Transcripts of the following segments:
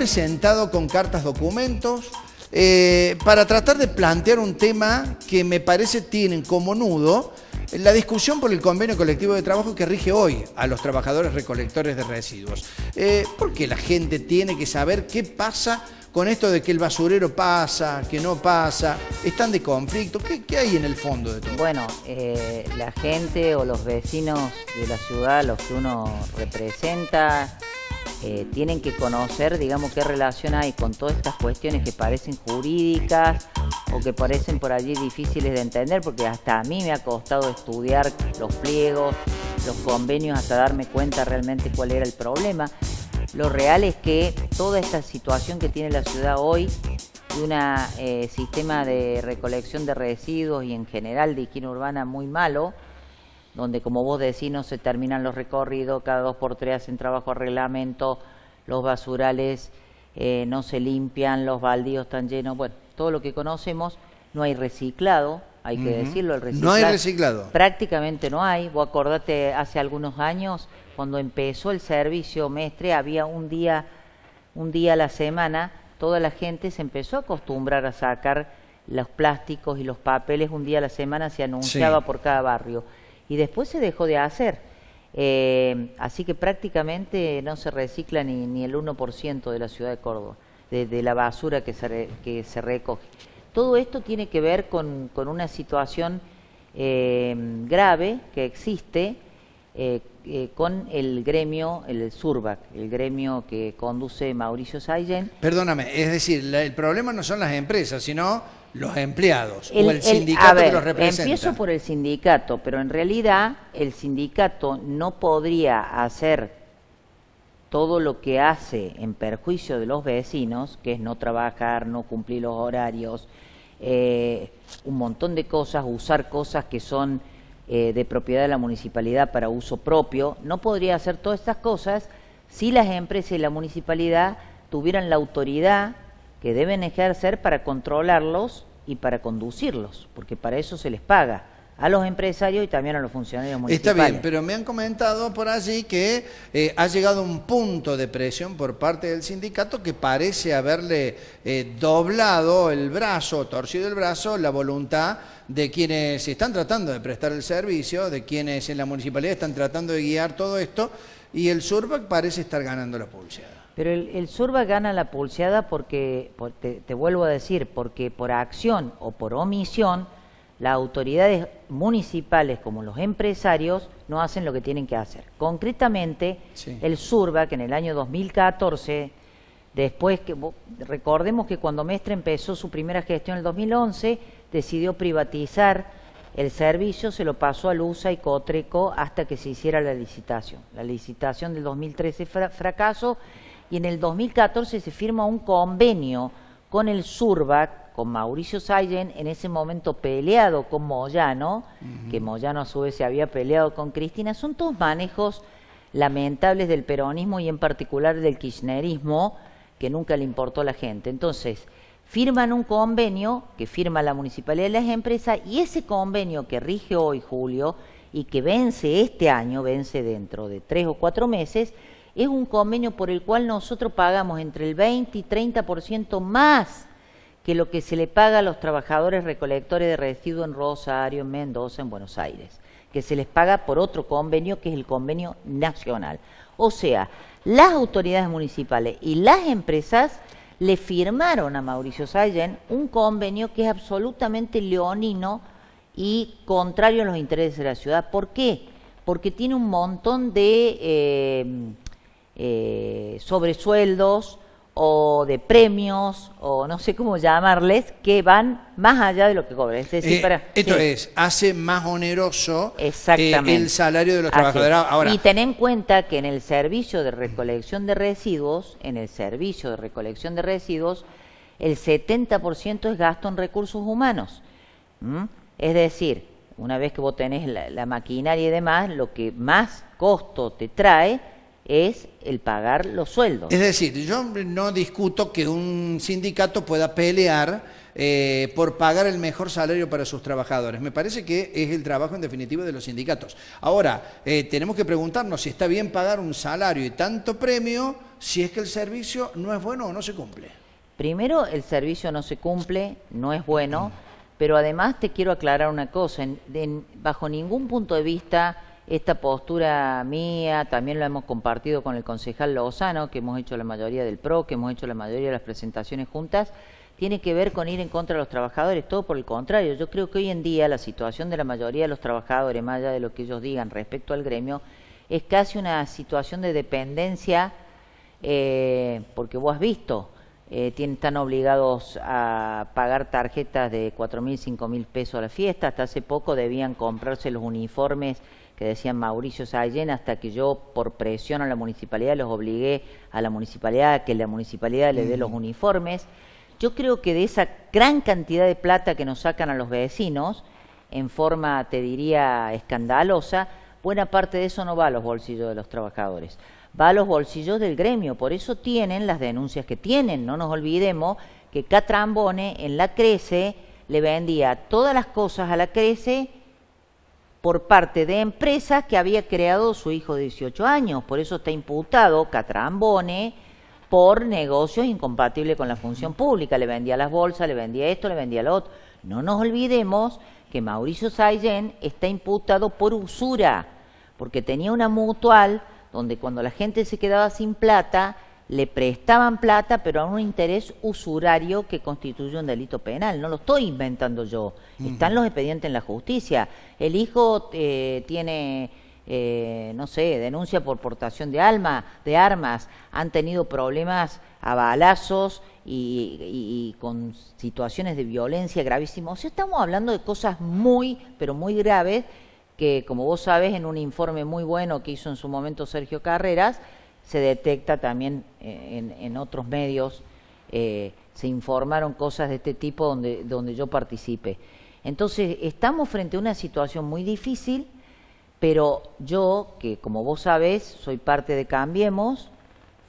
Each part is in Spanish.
presentado con cartas documentos eh, para tratar de plantear un tema que me parece tienen como nudo la discusión por el convenio colectivo de trabajo que rige hoy a los trabajadores recolectores de residuos. Eh, ¿Por qué la gente tiene que saber qué pasa con esto de que el basurero pasa, que no pasa? ¿Están de conflicto? ¿Qué, hay en el fondo de todo? Bueno, eh, la gente o los vecinos de la ciudad, los que uno representa, eh, tienen que conocer, digamos, qué relación hay con todas estas cuestiones que parecen jurídicas o que parecen por allí difíciles de entender, porque hasta a mí me ha costado estudiar los pliegos, los convenios, hasta darme cuenta realmente cuál era el problema. Lo real es que toda esta situación que tiene la ciudad hoy, de un eh, sistema de recolección de residuos y en general de higiene urbana muy malo, donde como vos decís no se terminan los recorridos, cada dos por tres hacen trabajo a reglamento, los basurales eh, no se limpian, los baldíos están llenos, bueno, todo lo que conocemos, no hay reciclado, hay que decirlo, el reciclado. No hay reciclado. Prácticamente no hay. Vos acordate, hace algunos años, cuando empezó el servicio mestre, había un día, un día a la semana, toda la gente se empezó a acostumbrar a sacar los plásticos y los papeles, un día a la semana se anunciaba por cada barrio y después se dejó de hacer. Eh, así que prácticamente no se recicla ni, ni el 1% de la ciudad de Córdoba, de, la basura que se, que se recoge. Todo esto tiene que ver con, con una situación eh, grave que existe eh, con el gremio, el SURBAC, el gremio que conduce Mauricio Sayen. Perdóname, es decir, el problema no son las empresas, sino los empleados o el sindicato que los representa. Empiezo por el sindicato, pero en realidad el sindicato no podría hacer todo lo que hace en perjuicio de los vecinos, que es no trabajar, no cumplir los horarios, eh, un montón de cosas, usar cosas que son eh, de propiedad de la municipalidad para uso propio, no podría hacer todas estas cosas si las empresas y la municipalidad tuvieran la autoridad que deben ejercer para controlarlos y para conducirlos, porque para eso se les paga a los empresarios y también a los funcionarios municipales. Está bien, pero me han comentado por allí que eh, ha llegado un punto de presión por parte del sindicato que parece haberle eh, doblado el brazo, torcido el brazo, la voluntad de quienes están tratando de prestar el servicio, de quienes en la municipalidad están tratando de guiar todo esto, y el SURBAC parece estar ganando la pulseada. Pero el, Surba gana la pulseada porque, te, vuelvo a decir, porque por acción o por omisión, las autoridades municipales como los empresarios no hacen lo que tienen que hacer. Concretamente, el Surba, que en el año 2014, después que, recordemos que cuando Mestre empezó su primera gestión en el 2011, decidió privatizar el servicio, se lo pasó a Lusa y Cotreco hasta que se hiciera la licitación. La licitación del 2013 fracasó y en el 2014 se firma un convenio con el Surbac, con Mauricio Sayen, en ese momento peleado con Moyano, que Moyano a su vez se había peleado con Cristina, son todos manejos lamentables del peronismo y en particular del kirchnerismo, que nunca le importó a la gente. Entonces, firman un convenio que firma la municipalidad de las empresas y ese convenio que rige hoy, Julio, y que vence este año, vence dentro de tres o cuatro meses, es un convenio por el cual nosotros pagamos entre el 20 y 30% más que lo que se le paga a los trabajadores recolectores de residuos en Rosario, en Mendoza, en Buenos Aires, que se les paga por otro convenio que es el convenio nacional. O sea, las autoridades municipales y las empresas le firmaron a Mauricio Sayen un convenio que es absolutamente leonino y contrario a los intereses de la ciudad. ¿Por qué? Porque tiene un montón de... Eh, eh, sobresueldos o de premios o no sé cómo llamarles que van más allá de lo que cobran. Es decir, eh, esto es, hace más oneroso eh, el salario de los trabajadores. Ahora, y ten en cuenta que en el servicio de recolección de residuos, en el servicio de recolección de residuos, el 70% es gasto en recursos humanos. Es decir, una vez que vos tenés la, la maquinaria y demás, lo que más costo te trae es el pagar los sueldos. Es decir, yo no discuto que un sindicato pueda pelear eh, por pagar el mejor salario para sus trabajadores. Me parece que es el trabajo en definitiva de los sindicatos. Ahora, eh, tenemos que preguntarnos si está bien pagar un salario y tanto premio, si es que el servicio no es bueno o no se cumple. Primero, el servicio no se cumple, no es bueno, pero además te quiero aclarar una cosa, bajo ningún punto de vista esta postura mía también la hemos compartido con el concejal Lozano, que hemos hecho la mayoría del PRO, que hemos hecho la mayoría de las presentaciones juntas, tiene que ver con ir en contra de los trabajadores, todo por el contrario. Yo creo que hoy en día la situación de la mayoría de los trabajadores, más allá de lo que ellos digan respecto al gremio, es casi una situación de dependencia, eh, porque vos has visto, eh, tienen, están obligados a pagar tarjetas de 4.000, 5.000 pesos a la fiesta, hasta hace poco debían comprarse los uniformes que decían Mauricio Sayen, hasta que yo por presión a la municipalidad los obligué a la municipalidad a que la municipalidad le dé los uniformes. Yo creo que de esa gran cantidad de plata que nos sacan a los vecinos, en forma, te diría, escandalosa, buena parte de eso no va a los bolsillos de los trabajadores, va a los bolsillos del gremio. Por eso tienen las denuncias que tienen. No nos olvidemos que Catrambone en la Crece le vendía todas las cosas a la Crece por parte de empresas que había creado su hijo de 18 años. Por eso está imputado Catrambone por negocios incompatibles con la función pública. Le vendía las bolsas, le vendía esto, le vendía lo otro. No nos olvidemos que Mauricio Sayen está imputado por usura, porque tenía una mutual donde cuando la gente se quedaba sin plata, le prestaban plata, pero a un interés usurario que constituye un delito penal. No lo estoy inventando yo. Están los expedientes en la justicia. El hijo eh, tiene, eh, no sé, denuncia por portación de, alma, de armas. Han tenido problemas a balazos y, con situaciones de violencia gravísimas. O sea, estamos hablando de cosas muy, pero muy graves que, como vos sabés, en un informe muy bueno que hizo en su momento Sergio Carreras, se detecta también eh, en, otros medios, eh, se informaron cosas de este tipo donde, donde yo participe. Entonces, estamos frente a una situación muy difícil, pero yo, que como vos sabés, soy parte de Cambiemos,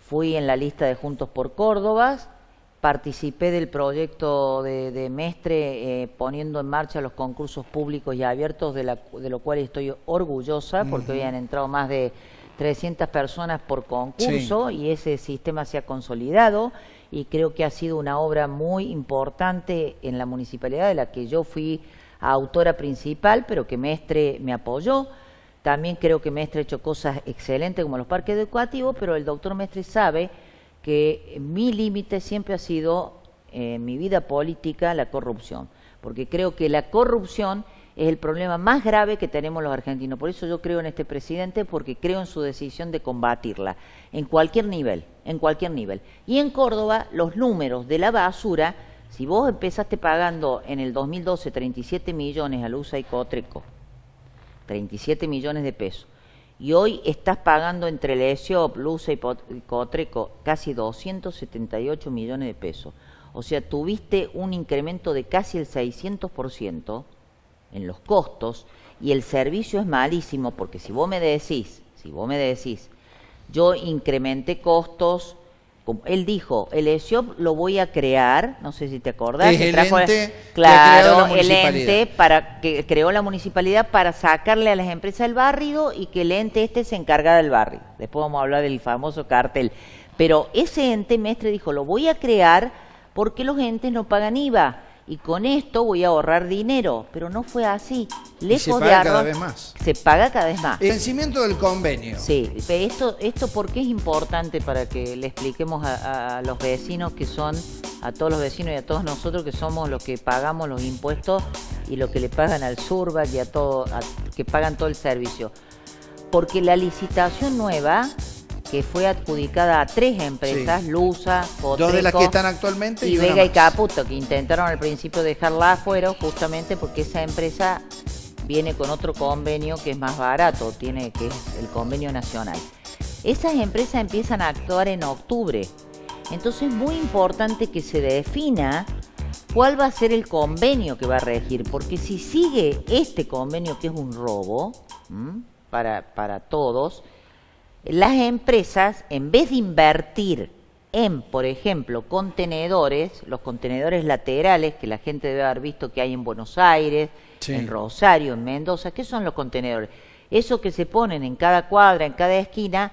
fui en la lista de Juntos por Córdoba, participé del proyecto de, Mestre eh, poniendo en marcha los concursos públicos y abiertos, de, lo cual estoy orgullosa, porque habían entrado más de 300 personas por concurso y ese sistema se ha consolidado y creo que ha sido una obra muy importante en la municipalidad de la que yo fui autora principal, pero que Mestre me apoyó. También creo que Mestre ha hecho cosas excelentes como los parques educativos, pero el doctor Mestre sabe que mi límite siempre ha sido en mi vida política la corrupción, porque creo que la corrupción es el problema más grave que tenemos los argentinos. Por eso yo creo en este presidente, porque creo en su decisión de combatirla, en cualquier nivel, en cualquier nivel. Y en Córdoba, los números de la basura, si vos empezaste pagando en el 2012 37 millones a Lusa y Cotreco, 37 millones de pesos, y hoy estás pagando entre el ESIOP, Lusa y Cotreco casi 278 millones de pesos. O sea, tuviste un incremento de casi el 600%, en los costos y el servicio es malísimo porque si vos me decís, si vos me decís, yo incrementé costos, como él dijo, el ESIOP lo voy a crear, no sé si te acordás, el ente claro, el ente para que creó la municipalidad para sacarle a las empresas el barrio y que el ente este se encarga del barrio. Después vamos a hablar del famoso cartel. Pero ese ente, Mestre dijo, lo voy a crear porque los entes no pagan IVA y con esto voy a ahorrar dinero, pero no fue así. Lejos se paga cada vez más. Se paga cada vez más. El vencimiento del convenio. Sí, esto, esto porque es importante para que le expliquemos a, los vecinos que son, a todos los vecinos y a todos nosotros que somos los que pagamos los impuestos y los que le pagan al Surbac y a todo, que pagan todo el servicio. Porque la licitación nueva que fue adjudicada a tres empresas, Lusa, Coteco, Dos de las que están actualmente y, Vega y Caputo, que intentaron al principio dejarla afuera justamente porque esa empresa viene con otro convenio que es más barato, tiene que es el convenio nacional. Esas empresas empiezan a actuar en octubre. Entonces es muy importante que se defina cuál va a ser el convenio que va a regir, porque si sigue este convenio que es un robo para, para todos, las empresas, en vez de invertir en, por ejemplo, contenedores, los contenedores laterales que la gente debe haber visto que hay en Buenos Aires, en Rosario, en Mendoza, ¿qué son los contenedores? Eso que se ponen en cada cuadra, en cada esquina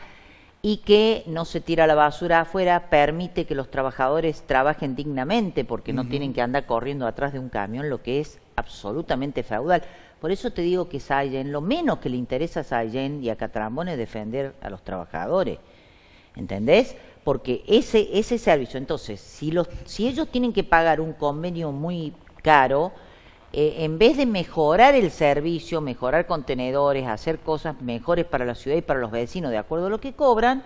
y que no se tira la basura afuera, permite que los trabajadores trabajen dignamente porque no tienen que andar corriendo atrás de un camión, lo que es absolutamente feudal. Por eso te digo que Sayen, lo menos que le interesa a Sayen y a Catrambón es defender a los trabajadores. ¿Entendés? Porque ese, ese servicio, entonces, si, los, si ellos tienen que pagar un convenio muy caro, eh, en vez de mejorar el servicio, mejorar contenedores, hacer cosas mejores para la ciudad y para los vecinos de acuerdo a lo que cobran,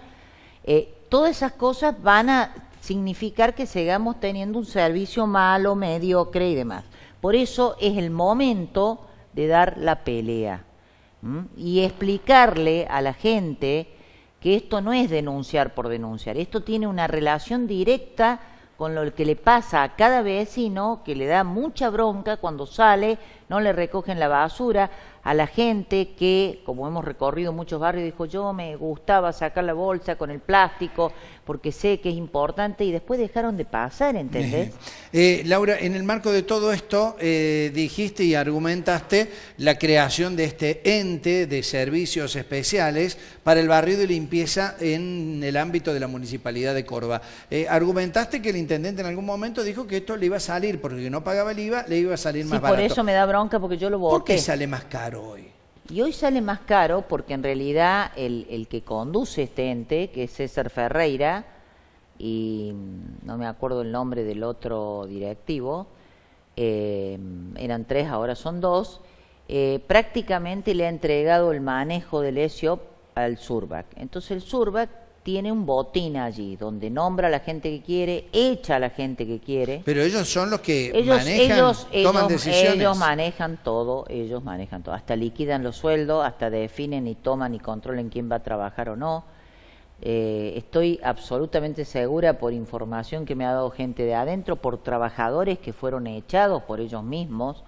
eh, todas esas cosas van a significar que sigamos teniendo un servicio malo, mediocre y demás. Por eso es el momento de dar la pelea y explicarle a la gente que esto no es denunciar por denunciar, esto tiene una relación directa con lo que le pasa a cada vecino que le da mucha bronca cuando sale, no le recogen la basura, a la gente que, como hemos recorrido muchos barrios, dijo yo me gustaba sacar la bolsa con el plástico porque sé que es importante y después dejaron de pasar, ¿entendés? Eh, Laura, en el marco de todo esto eh, dijiste y argumentaste la creación de este ente de servicios especiales para el barrio de limpieza en el ámbito de la Municipalidad de Córdoba. Eh, argumentaste que el intendente en algún momento dijo que esto le iba a salir, porque no pagaba el IVA, le iba a salir más barato. por eso me da bronca, porque yo lo voté. ¿Por qué sale más caro hoy? Y hoy sale más caro porque en realidad el, que conduce este ente, que es César Ferreira, y no me acuerdo el nombre del otro directivo, eh, eran tres, ahora son dos, eh, prácticamente le ha entregado el manejo del ESIOP al Surbac. Entonces el Surbac tiene un botín allí, donde nombra a la gente que quiere, echa a la gente que quiere. Pero ellos son los que manejan, ellos, toman decisiones. Ellos manejan todo, ellos manejan todo. Hasta liquidan los sueldos, hasta definen y toman y controlan quién va a trabajar o no. Eh, estoy absolutamente segura por información que me ha dado gente de adentro, por trabajadores que fueron echados por ellos mismos,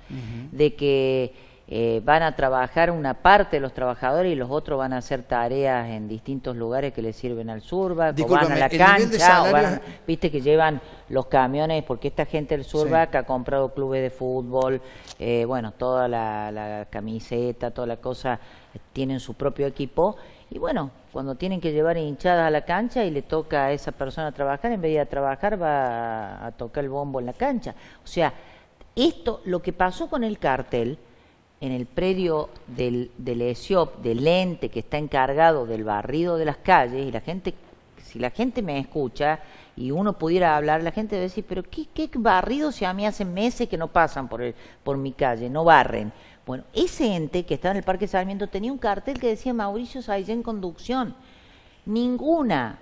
de que eh, van a trabajar una parte de los trabajadores y los otros van a hacer tareas en distintos lugares que les sirven al Surbac, o van a la cancha, viste que llevan los camiones, porque esta gente del Surbac ha comprado clubes de fútbol, eh, bueno, toda la, camiseta, toda la cosa, tienen su propio equipo, y bueno, cuando tienen que llevar hinchadas a la cancha y le toca a esa persona trabajar, en vez de ir a trabajar va a, tocar el bombo en la cancha. O sea, esto, lo que pasó con el cártel, en el predio del, del ESIOP, del ente que está encargado del barrido de las calles, y la gente, si la gente me escucha y uno pudiera hablar, la gente debe decir, pero ¿qué, qué barrido si a mí hace meses que no pasan por, el, por mi calle, no barren? Bueno, ese ente que está en el Parque Sarmiento tenía un cartel que decía Mauricio en Conducción. Ninguna,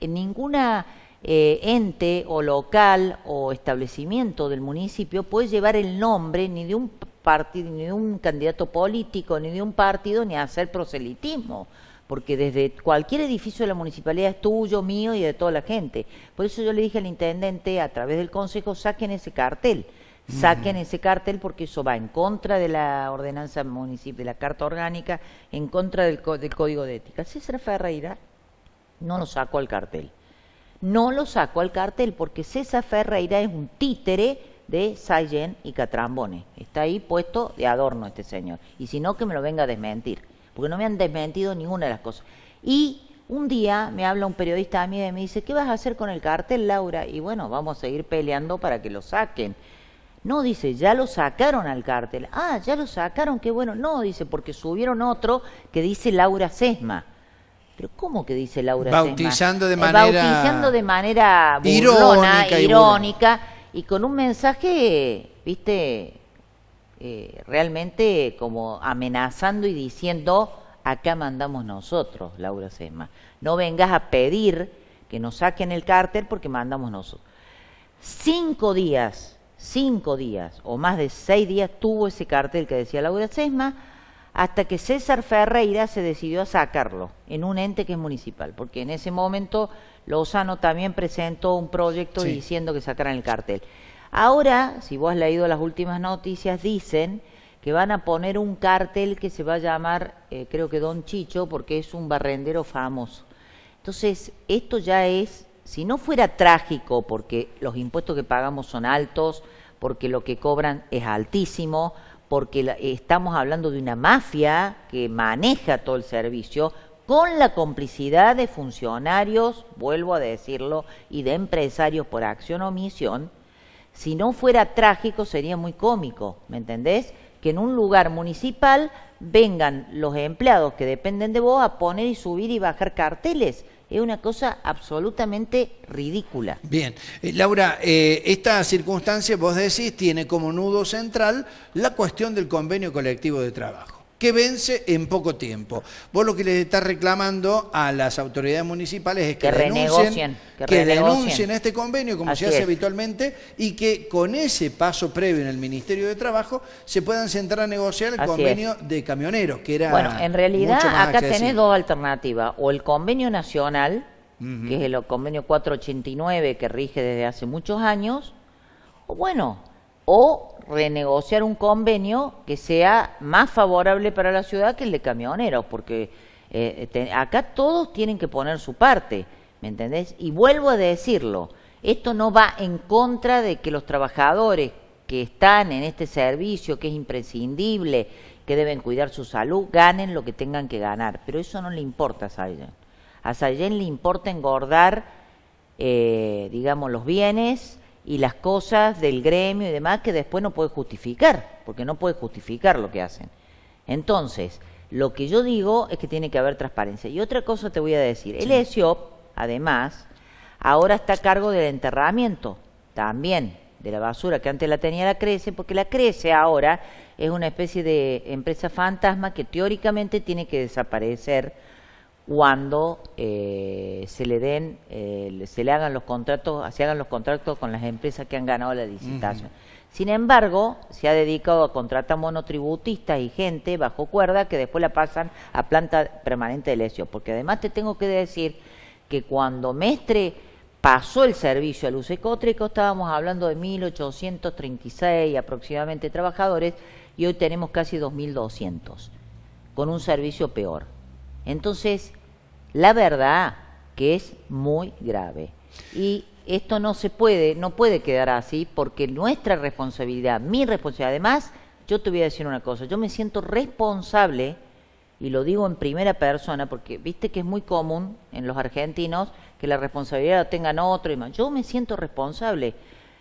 ninguna eh, ente o local o establecimiento del municipio puede llevar el nombre ni de un partido, ni de un candidato político, ni de un partido, ni hacer proselitismo, porque desde cualquier edificio de la municipalidad es tuyo, mío y de toda la gente. Por eso yo le dije al intendente, a través del consejo, saquen ese cartel, saquen ese cartel porque eso va en contra de la ordenanza municipal, de la carta orgánica, en contra del, del código de ética. César Ferreira no lo sacó al cartel. No lo sacó al cartel porque César Ferreira es un títere de Sayen y Catrambone. Está ahí puesto de adorno este señor. Y si no, que me lo venga a desmentir. Porque no me han desmentido ninguna de las cosas. Y un día me habla un periodista a mí y me dice, ¿qué vas a hacer con el cartel, Laura? Y bueno, vamos a seguir peleando para que lo saquen. No, dice, ya lo sacaron al cartel. Ah, ya lo sacaron, qué bueno. No, dice, porque subieron otro que dice Laura Sesma. Pero ¿cómo que dice Laura Bautizando De eh, manera... Bautizando de manera burlona, irónica y con un mensaje, viste, eh, realmente como amenazando y diciendo, acá mandamos nosotros, Laura Sema. No vengas a pedir que nos saquen el cárter porque mandamos nosotros. Cinco días, cinco días o más de seis días tuvo ese cartel que decía Laura Sesma hasta que César Ferreira se decidió a sacarlo en un ente que es municipal, porque en ese momento Lozano también presentó un proyecto diciendo que sacaran el cartel. Ahora, si vos has leído las últimas noticias, dicen que van a poner un cartel que se va a llamar, eh, creo que Don Chicho, porque es un barrendero famoso. Entonces, esto ya es si no fuera trágico, porque los impuestos que pagamos son altos, porque lo que cobran es altísimo, porque estamos hablando de una mafia que maneja todo el servicio, con la complicidad de funcionarios, vuelvo a decirlo, y de empresarios por acción o omisión, si no fuera trágico sería muy cómico, ¿me entendés? Que en un lugar municipal vengan los empleados que dependen de vos a poner y subir y bajar carteles. Es una cosa absolutamente ridícula. Bien, eh, Laura, eh, esta circunstancia, vos decís, tiene como nudo central la cuestión del convenio colectivo de trabajo que vence en poco tiempo. Vos lo que le estás reclamando a las autoridades municipales es que, denuncien, que, denuncien este convenio como se hace habitualmente y que con ese paso previo en el Ministerio de Trabajo se puedan sentar a negociar el convenio de camioneros, que era Bueno, en realidad acá tenés dos alternativas, o el convenio nacional, que es el convenio 489 que rige desde hace muchos años, o bueno, o renegociar un convenio que sea más favorable para la ciudad que el de camioneros, porque eh, acá todos tienen que poner su parte, ¿me entendés? Y vuelvo a decirlo, esto no va en contra de que los trabajadores que están en este servicio, que es imprescindible, que deben cuidar su salud, ganen lo que tengan que ganar, pero eso no le importa a Sayen. A Sayen le importa engordar, eh, digamos, los bienes, y las cosas del gremio y demás que después no puede justificar, porque no puede justificar lo que hacen. Entonces, lo que yo digo es que tiene que haber transparencia. Y otra cosa te voy a decir, el ESIOP, además, ahora está a cargo del enterramiento, también, de la basura que antes la tenía la Crece, porque la Crece ahora es una especie de empresa fantasma que teóricamente tiene que desaparecer cuando eh, se le den, eh, se le hagan los contratos, se hagan los contratos con las empresas que han ganado la licitación. Sin embargo, se ha dedicado a contratar monotributistas y gente bajo cuerda que después la pasan a planta permanente de lesión. Porque además te tengo que decir que cuando Mestre pasó el servicio a Luce Cótrico, estábamos hablando de 1.836 aproximadamente trabajadores y hoy tenemos casi 2.200, con un servicio peor. Entonces, la verdad que es muy grave. Y esto no se puede, no puede quedar así porque nuestra responsabilidad, mi responsabilidad, además, yo te voy a decir una cosa, yo me siento responsable, y lo digo en primera persona, porque viste que es muy común en los argentinos que la responsabilidad la tengan otro y más. Yo me siento responsable,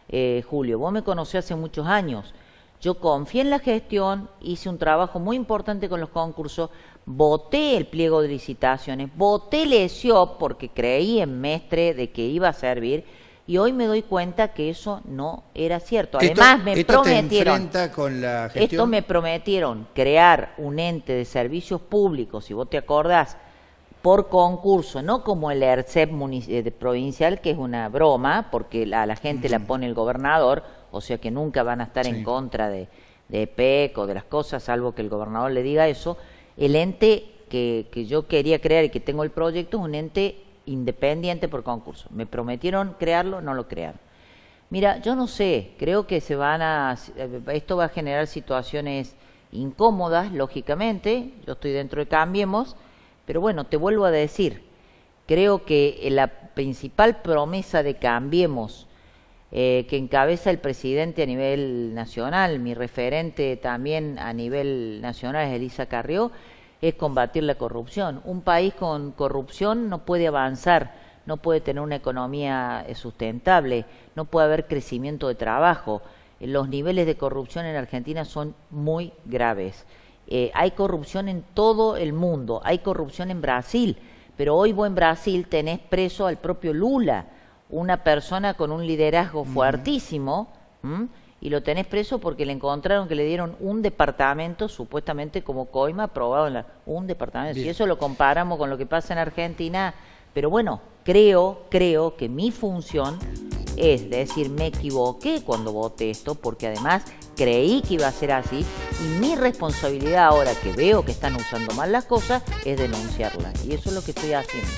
eh, Julio, vos me conocés hace muchos años. Yo confié en la gestión, hice un trabajo muy importante con los concursos, voté el pliego de licitaciones, voté el ESIOP porque creí en Mestre de que iba a servir y hoy me doy cuenta que eso no era cierto. Además, me prometieron. con la Esto me prometieron crear un ente de servicios públicos, si vos te acordás, por concurso, no como el ERCEP eh, provincial, que es una broma, porque a la gente la pone el gobernador, o sea que nunca van a estar en contra de, de EPEC o de las cosas, salvo que el gobernador le diga eso. El ente que, yo quería crear y que tengo el proyecto es un ente independiente por concurso. Me prometieron crearlo, no lo crearon. Mira, yo no sé, creo que se van a, esto va a generar situaciones incómodas, lógicamente, yo estoy dentro de Cambiemos, pero bueno, te vuelvo a decir, creo que la principal promesa de Cambiemos eh, que encabeza el presidente a nivel nacional, mi referente también a nivel nacional es Elisa Carrió, es combatir la corrupción. Un país con corrupción no puede avanzar, no puede tener una economía eh, sustentable, no puede haber crecimiento de trabajo. Los niveles de corrupción en Argentina son muy graves. Eh, hay corrupción en todo el mundo, hay corrupción en Brasil, pero hoy vos en Brasil tenés preso al propio Lula una persona con un liderazgo fuertísimo y lo tenés preso porque le encontraron que le dieron un departamento supuestamente como coima aprobado en la, un departamento. Si eso lo comparamos con lo que pasa en Argentina, pero bueno, creo, creo que mi función es decir, me equivoqué cuando voté esto, porque además creí que iba a ser así, y mi responsabilidad ahora que veo que están usando mal las cosas es denunciarlas, y eso es lo que estoy haciendo.